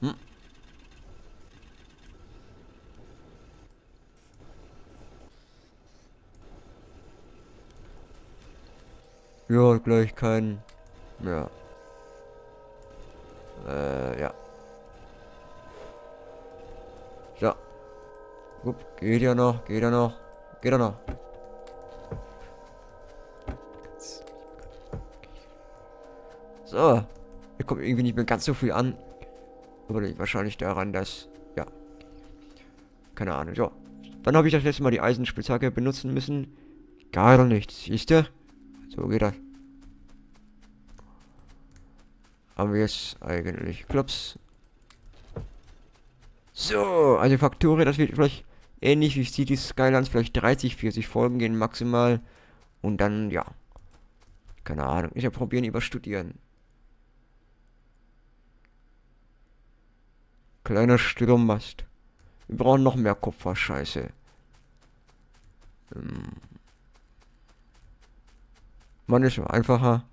Hm. Ja, gleich kein... Ja. Äh, ja. So. Upp, geht ja noch, geht ja noch, geht ja noch. So. Hier kommt irgendwie nicht mehr ganz so viel an. Aber wahrscheinlich daran, dass... Ja. Keine Ahnung. So. Wann habe ich das letzte Mal die Eisenspitzhacke benutzen müssen? Gar nicht. Siehst du? So geht das. Haben wir jetzt eigentlich Klops. So, also Faktorie, das wird vielleicht ähnlich wie Cities Skylands, vielleicht 30, 40 Folgen gehen maximal. Und dann, ja. Keine Ahnung. Ich werde probieren, überstudieren. Kleiner Strommast. Wir brauchen noch mehr Kupfer, scheiße. Hm. Mann, ist einfacher.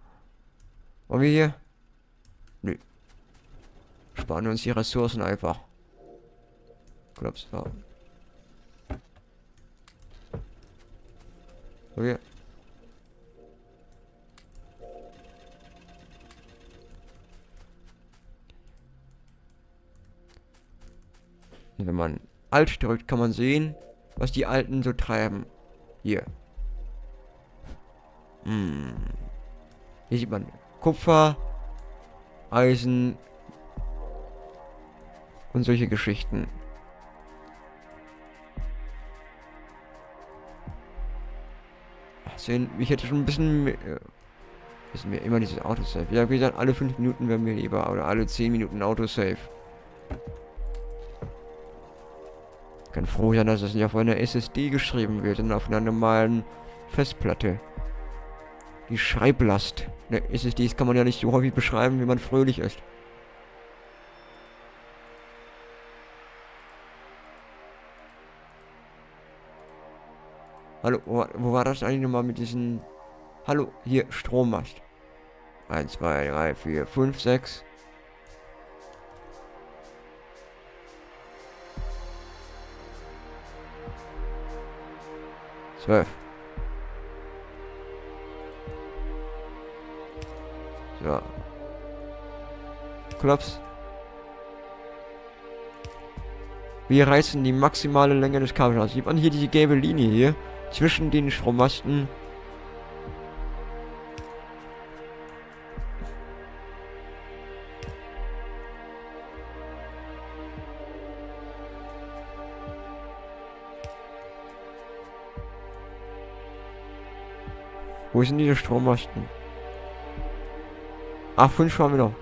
Wollen wir hier? Nö. Sparen wir uns die Ressourcen einfach. Klops, ja. Okay. Wenn man Alt drückt, kann man sehen, was die Alten so treiben. Hier. Hm. Hier sieht man Kupfer, Eisen und solche Geschichten. Sehen, ich hätte schon ein bisschen mehr, ist mir immer dieses Autosave. Ja, wie gesagt, alle 5 Minuten wäre mir lieber oder alle 10 Minuten Autosave. Kann froh sein, dass es nicht auf einer SSD geschrieben wird, sondern auf einer normalen Festplatte. Die Schreiblast. Ne, SSDs kann man ja nicht so häufig beschreiben, wie man fröhlich ist. Hallo, wo, wo war das eigentlich nochmal mit diesen... Hallo, hier, Strommast. 1, 2, 3, 4, 5, 6. Zwölf. So. Klops. Wir reißen die maximale Länge des Kabels aus. Sieht man hier diese gelbe Linie hier zwischen den Strommasten. Wo sind diese Strommasten? Ach, fünf haben wir noch.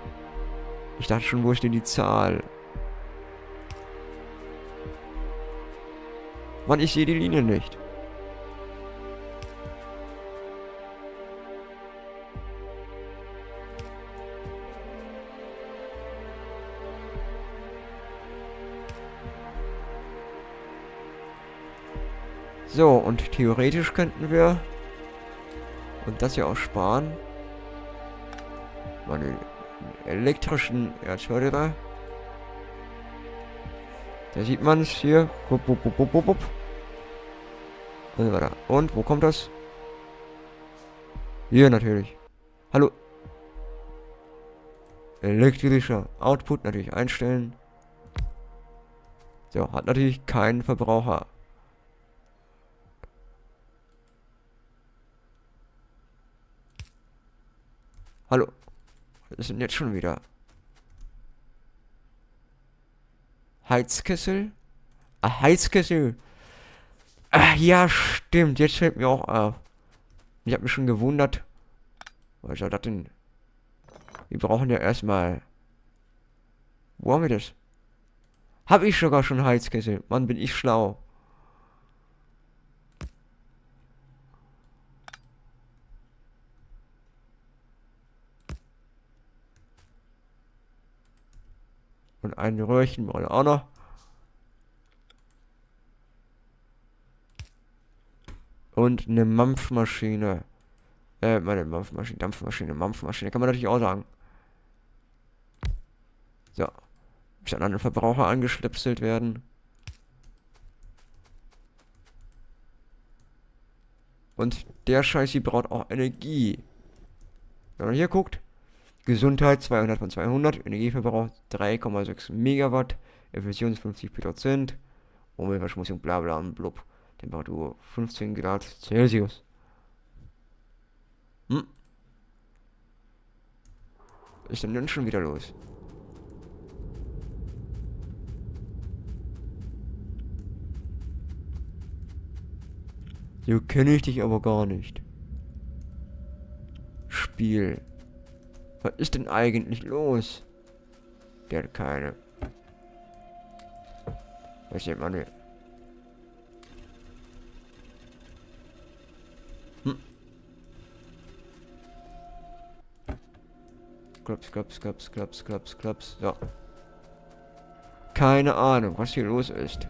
Ich dachte schon, wo steht die Zahl? Mann, ich sehe die Linie nicht. So, und theoretisch könnten wir und das hier auch sparen. Meine elektrischen Erzförderer. Da sieht man es hier. Wupp, wupp, wupp, wupp, wupp. Und wo kommt das? Hier natürlich. Hallo. Elektrischer Output natürlich einstellen. So, hat natürlich keinen Verbraucher. Hallo. Ist denn jetzt schon wieder? Heizkessel? Ah, Heizkessel. Ah, ja, stimmt. Jetzt fällt mir auch auf. Ich habe mich schon gewundert. Was soll das denn? Wir brauchen ja erstmal... Wo haben wir das? Habe ich sogar schon Heizkessel. Mann, bin ich schlau. Und ein Röhrchen wir auch noch. Und eine Mampfmaschine. Äh, meine Mampfmaschine, Dampfmaschine, Mampfmaschine. Kann man natürlich auch sagen. So. Bis an andere Verbraucher angeschlipselt werden. Und der Scheiß hier braucht auch Energie. Wenn man hier guckt, Gesundheit 200 von 200, Energieverbrauch 3,6 Megawatt, Effizienz 50 Prozent, Umweltverschmutzung bla bla und blub. Temperatur 15 Grad Celsius. Hm. Ist denn denn schon wieder los? So kenne ich dich aber gar nicht. Spiel. Was ist denn eigentlich los? Der hat keine. Was ist meine? Hm. Klaps, klaps, klaps, klaps, klaps, klaps. So. Keine Ahnung, was hier los ist.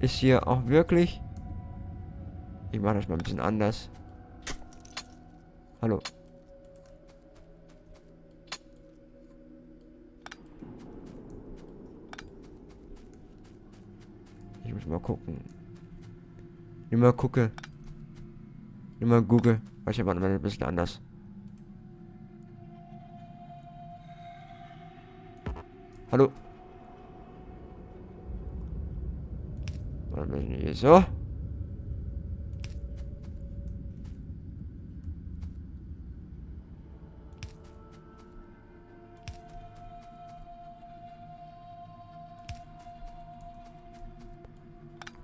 Ist hier auch wirklich... Ich mache das mal ein bisschen anders. Hallo. Ich muss mal gucken. Mal gucke. Mal google. Ich aber ein bisschen anders. Hallo. So.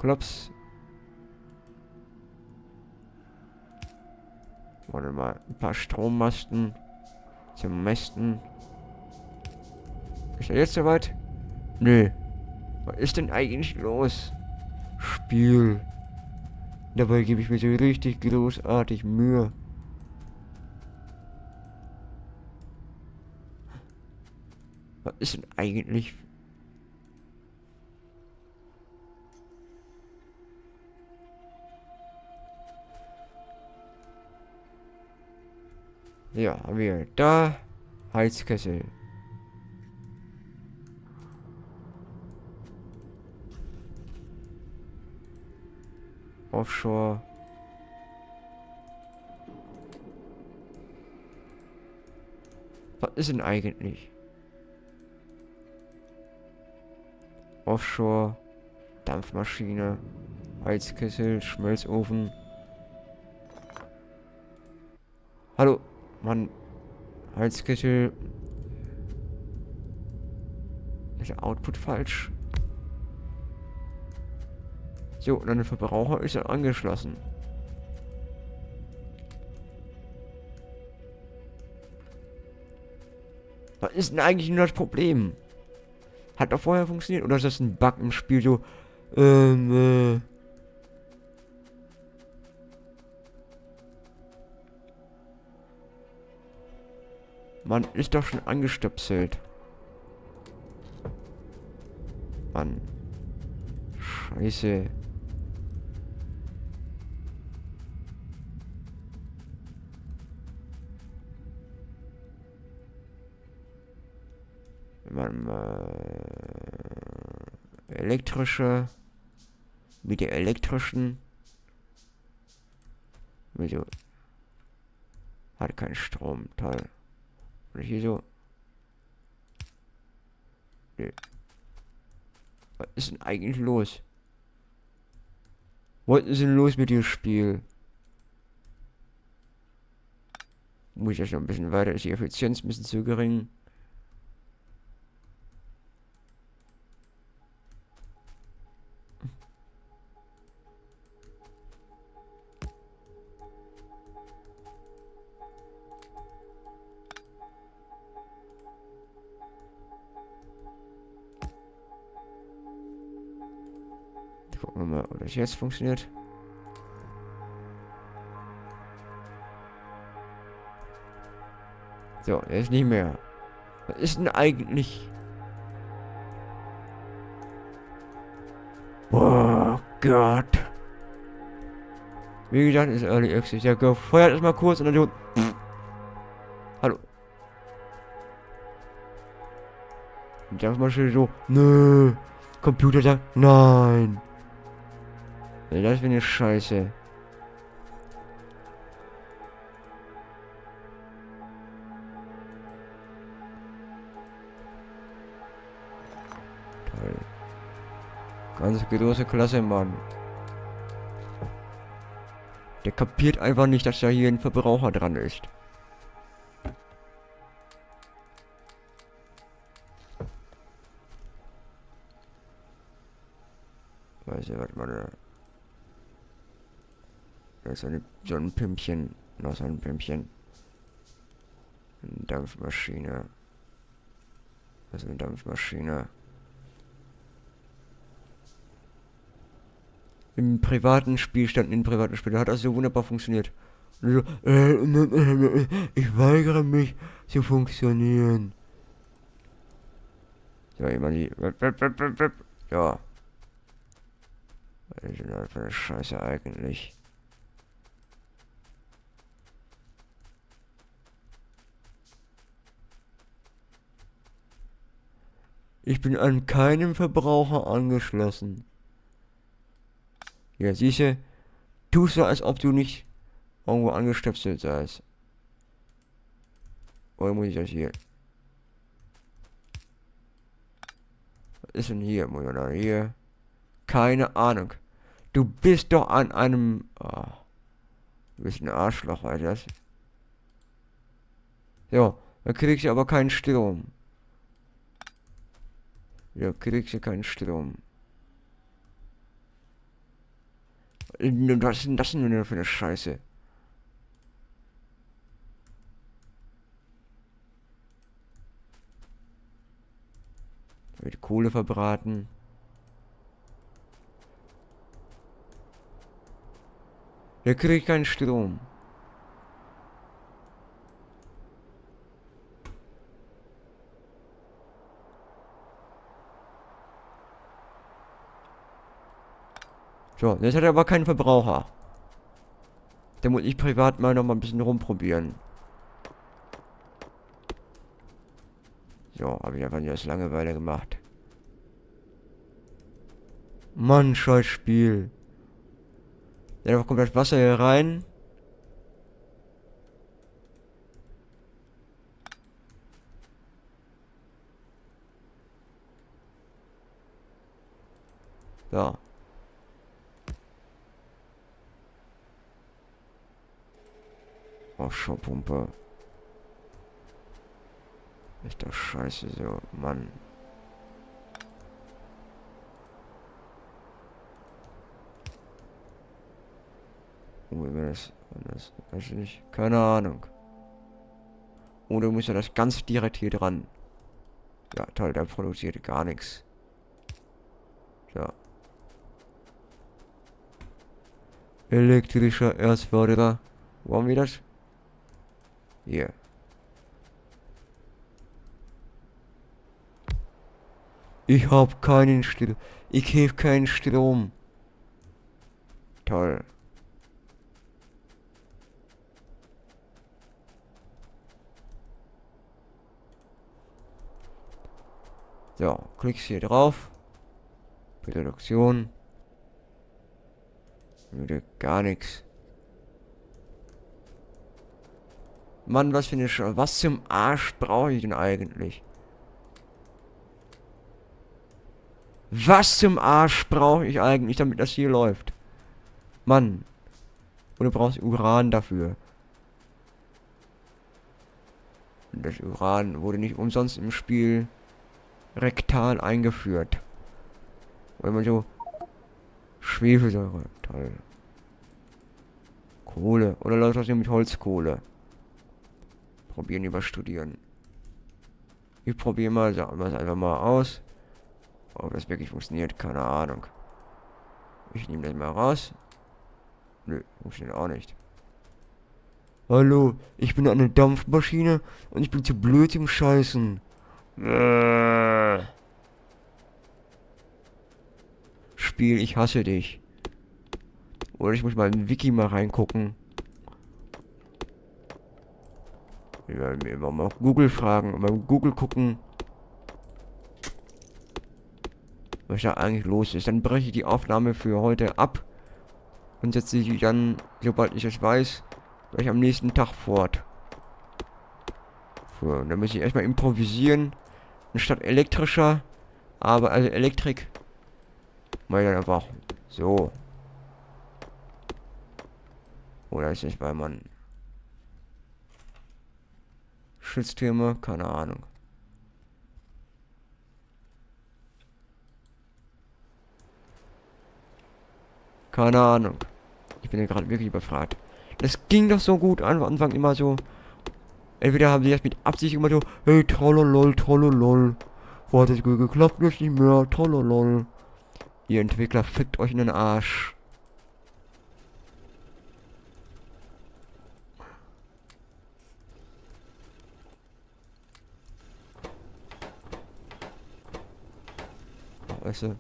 Klops. Warte mal, ein paar Strommasten zum Mästen. Ist er jetzt soweit? Nö. Was ist denn eigentlich los? Spiel. Dabei gebe ich mir so richtig großartig Mühe. Was ist denn eigentlich Ja, haben wir da Heizkessel. Offshore. Was ist denn eigentlich? Offshore, Dampfmaschine, Heizkessel, Schmelzofen. Hallo. Mann. Heizkessel. Ist der Output falsch? So, dann der Verbraucher ist er angeschlossen. Was ist denn eigentlich nur das Problem? Hat doch vorher funktioniert? Oder ist das ein Bug im Spiel so? Ähm, äh. Man ist doch schon angestöpselt. Mann. Scheiße. Man, äh, elektrische mit der elektrischen Wieso? Hat keinen Strom, toll. Oder hier so. Nee. Was ist denn eigentlich los? Was ist denn los mit dem Spiel? Muss ich jetzt noch ein bisschen weiter? Ist die Effizienz ein bisschen zu gering? Gucken wir mal, ob das jetzt funktioniert. So, er ist nicht mehr. Was ist denn eigentlich? Oh Gott. Wie gesagt, ist Early Access. Ja, feuert erstmal kurz und dann. Hallo. Die Dampfmaschine so, nö. Computer sagt, nein. Das wäre eine Scheiße. Toll. Ganz große Klasse, Mann. Der kapiert einfach nicht, dass da hier ein Verbraucher dran ist. Ist eine, so ein Pimpchen. Noch so ein Pimpchen. Eine Dampfmaschine. Ist eine Dampfmaschine. Im privaten Spielstand, in privaten Spielen hat das so wunderbar funktioniert. So, äh, ich weigere mich zu funktionieren. So, meine, die. Ja. Was ist denn das für eine Scheiße eigentlich? Ich bin an keinem Verbraucher angeschlossen. Ja, siehste, tu so, als ob du nicht irgendwo angestöpselt seist. Oder muss ich das hier? Was ist denn hier? Da hier? Keine Ahnung. Du bist doch an einem... Oh, du bist ein Arschloch, weißt du das? Ja, da kriegst du aber keinen Strom. Ja, kriegst du keinen Strom. Was ist das denn für eine Scheiße? Wird Kohle verbraten. Der kriegt keinen Strom. So, jetzt hat er aber keinen Verbraucher. Da muss ich privat mal noch mal ein bisschen rumprobieren. So, habe ich einfach nicht aus Langeweile gemacht. Mann, scheiß Spiel. Da kommt das Wasser hier rein. So. Offshore-Pumpe. Ist doch scheiße so, Mann. Oh, wie das anders? Weiß ich nicht. Keine Ahnung. Oder muss er das ganz direkt hier dran? Ja, toll, der produziert gar nichts. So. Elektrischer Erzförderer. Wo haben wir das? Hier. Ich hab keinen Strom. Ich heb keinen Strom. Toll. So, klickst hier drauf. Produktion. Wieder gar nichts. Mann, was für eine Sch Was zum Arsch brauche ich denn eigentlich? Was zum Arsch brauche ich eigentlich, damit das hier läuft? Mann. Und du brauchst Uran dafür. Das Uran wurde nicht umsonst im Spiel rektal eingeführt. Weil man so Schwefelsäure, toll. Kohle. Oder läuft das hier mit Holzkohle? Probieren überstudieren. Ich probiere mal, sagen wir es einfach mal aus. Ob das wirklich funktioniert, keine Ahnung. Ich nehme das mal raus. Nö, funktioniert auch nicht. Hallo, ich bin eine Dampfmaschine und ich bin zu blöd zum Scheißen. Spiel, ich hasse dich. Oder ich muss mal in Wiki mal reingucken. Wir werden immer mal Google fragen, mal Google gucken. was da eigentlich los ist. Dann breche ich die Aufnahme für heute ab und setze sie dann, sobald ich es weiß, gleich am nächsten Tag fort. So, dann muss ich erstmal improvisieren, anstatt elektrischer, aber also Elektrik, mal dann einfach so. Oder ist es, weil man Schutztürme, keine Ahnung. Keine Ahnung. Ich bin ja gerade wirklich überfragt. Das ging doch so gut am Anfang immer so. Entweder haben sie das mit Absicht immer so, hey, trollolol, trollolol. Wo hat es geklappt? Jetzt nicht mehr, trollolol. Ihr Entwickler fickt euch in den Arsch. Weißt du?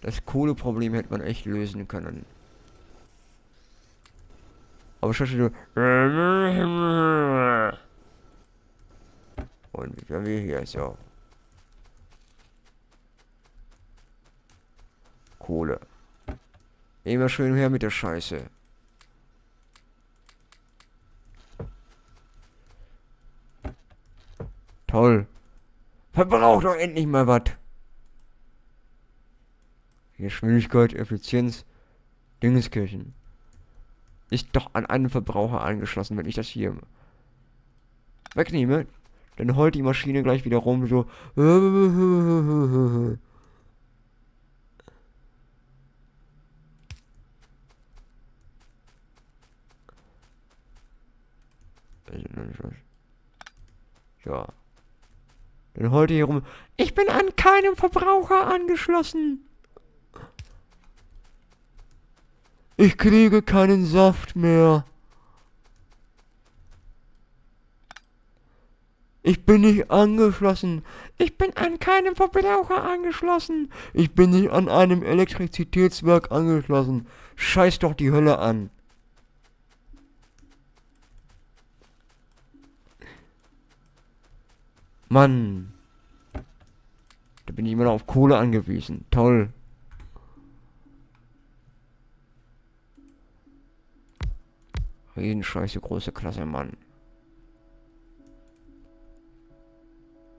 Das Kohleproblem hätte man echt lösen können. Aber schon du. Und wie können wir hier so? Kohle. Immer schön her mit der Scheiße. Toll. Verbraucht doch endlich mal was. Geschwindigkeit, Effizienz, Dingeskirchen. Ist doch an einen Verbraucher angeschlossen, wenn ich das hier wegnehme, dann heult die Maschine gleich wieder rum, so. Ja. Dann heult die hier rum. Ich bin an keinem Verbraucher angeschlossen. Ich kriege keinen Saft mehr. Ich bin nicht angeschlossen. Ich bin an keinem Verbraucher angeschlossen. Ich bin nicht an einem Elektrizitätswerk angeschlossen. Scheiß doch die Hölle an. Mann. Da bin ich immer noch auf Kohle angewiesen. Toll. Riesenscheiße, große Klasse, Mann.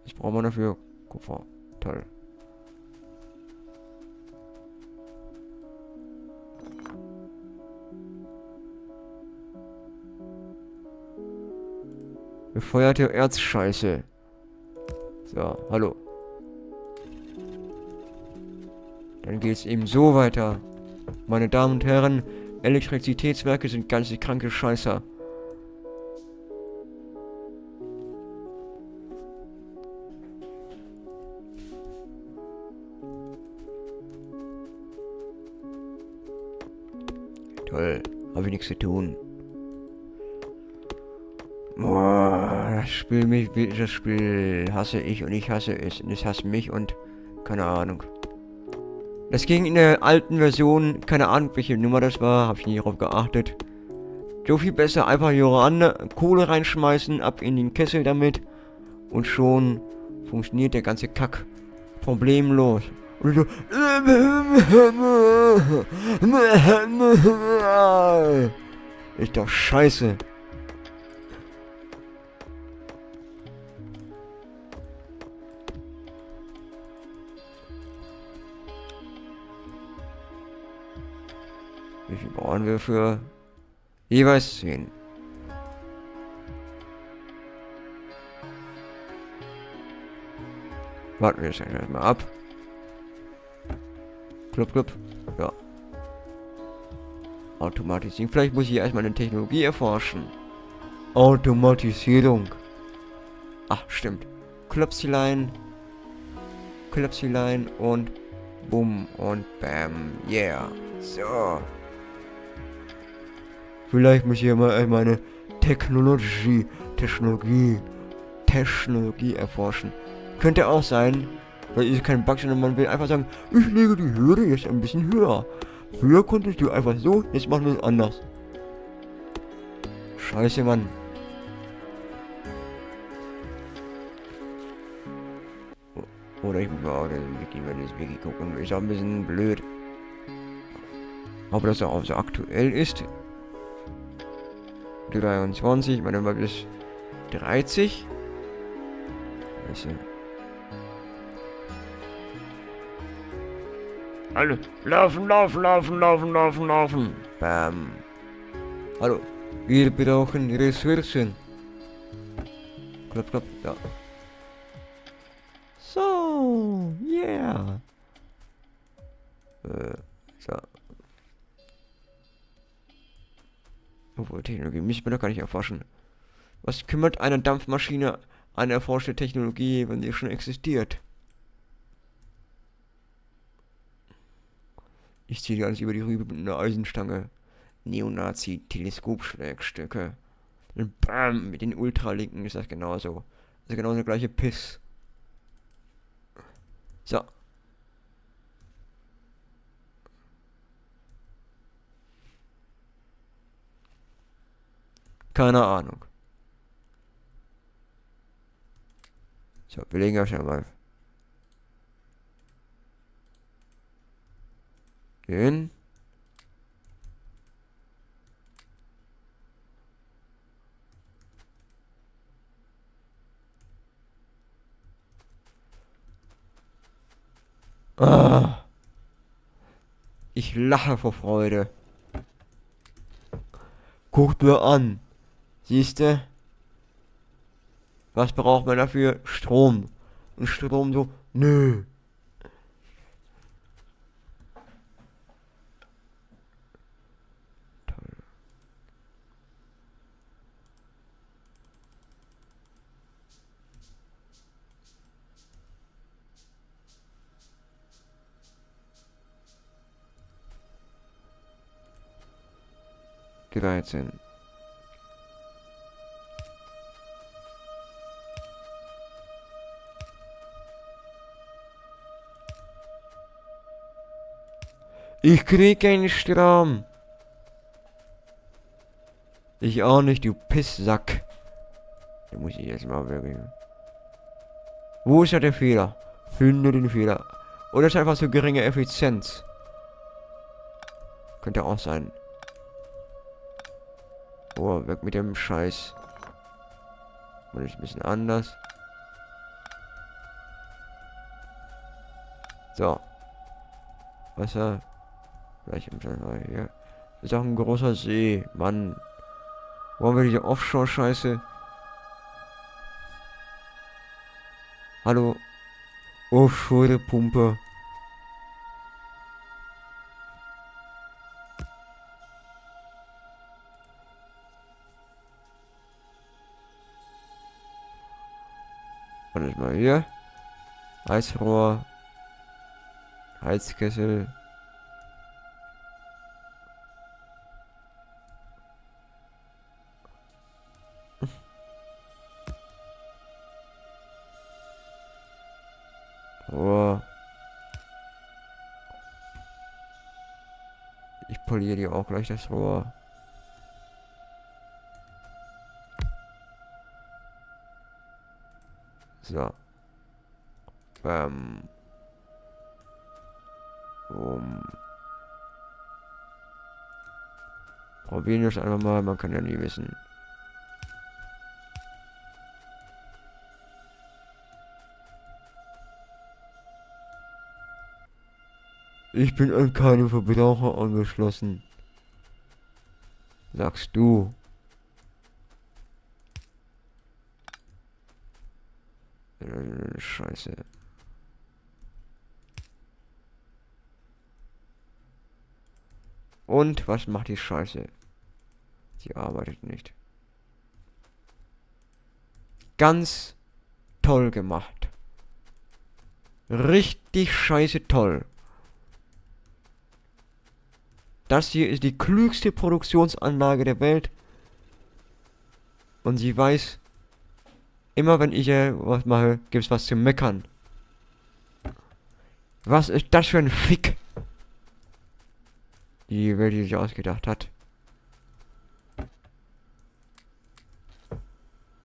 Ich brauche mal dafür Kupfer. Toll. Befeuerte Erzscheiße. So, hallo. Dann geht's eben so weiter. Meine Damen und Herren, Elektrizitätswerke sind ganz kranke Scheißer. Toll, habe ich nichts zu tun. Spiel mich, das Spiel hasse ich und ich hasse es und es hasst mich und keine Ahnung. Das ging in der alten Version, keine Ahnung welche Nummer das war, habe ich nie darauf geachtet. So viel besser einfach hier ran, Kohle reinschmeißen, ab in den Kessel damit und schon funktioniert der ganze Kack problemlos. Und so ist doch scheiße. Brauchen wir für jeweils 10? Warten wir es erstmal ab. Club, club. Ja. Automatisierung. Vielleicht muss ich erstmal eine Technologie erforschen. Automatisierung. Ach, stimmt. Klopsilein. Klopsilein und Bumm und Bam. Yeah. So. Vielleicht muss ich mal meine Technologie, Technologie, Technologie erforschen. Könnte auch sein, weil ist kein Bug, sondern man will einfach sagen, ich lege die Hürde jetzt ein bisschen höher. Früher konntest du einfach so, jetzt machen wir es anders. Scheiße, Mann. Oder ich muss mal auf den Wiki, wenn das Wiki gucken. Ist auch ein bisschen blöd. Dass er auch so aktuell ist. 23, meine mal bis 30. Scheiße. Alle, laufen, laufen, laufen, laufen, laufen, laufen. Bam. Hallo, wir brauchen Ressourcen. Klapp, klapp, ja. So, yeah. Technologie müssen wir doch gar nicht erforschen. Was kümmert eine Dampfmaschine eine erforschte Technologie, wenn sie schon existiert? Ich ziehe alles über die Rübe mit einer Eisenstange. Neonazi-Teleskopschlägstücke. Und bam, mit den Ultralinken ist das genauso. Das ist genau der gleiche Piss. So. Keine Ahnung. So, wir legen euch einmal. Den. Ah. Ich lache vor Freude. Guckt mir an. Siehste? Was braucht man dafür? Strom. Und Strom so, nö. Dreizehn. Ich krieg keinen Strom. Ich auch nicht, du Pisssack. Da muss ich jetzt mal wirklich. Wo ist ja der Fehler? Finde den Fehler. Oder ist einfach so geringe Effizienz? Könnte auch sein. Oh, weg mit dem Scheiß. Mal ein bisschen anders. So. Wasser. Gleich im Januar hier. Ist auch ein großer See. Mann. Wo haben wir diese Offshore-Scheiße? Hallo. Offshore-Pumpe. Und mal hier. Eisrohr. Heizkessel. Poliere dir auch gleich das Rohr. So. Ähm. Um. Probieren wir es einfach mal, man kann ja nie wissen. Ich bin an keinen Verbraucher angeschlossen. Sagst du. Scheiße. Und was macht die Scheiße? Sie arbeitet nicht. Ganz toll gemacht. Richtig scheiße toll. Das hier ist die klügste Produktionsanlage der Welt. Und sie weiß, immer wenn ich äh, was mache, gibt es was zu meckern. Was ist das für ein Fick? die Welt, die sich ausgedacht hat.